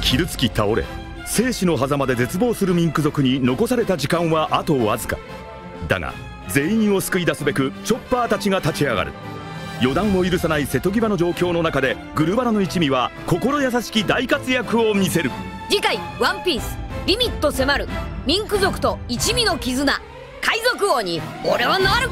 傷つき倒れ生死の狭間で絶望するミンク族に残された時間はあとわずか。だが全員を救い出すべくチョッパーたちが立ち上がる。予断を許さない瀬戸際の状況の中でグルバラの一味は心優しき大活躍を見せる。次回「ワンピース。リミット迫る。ミンク族と一味の絆。海賊王に俺はなる。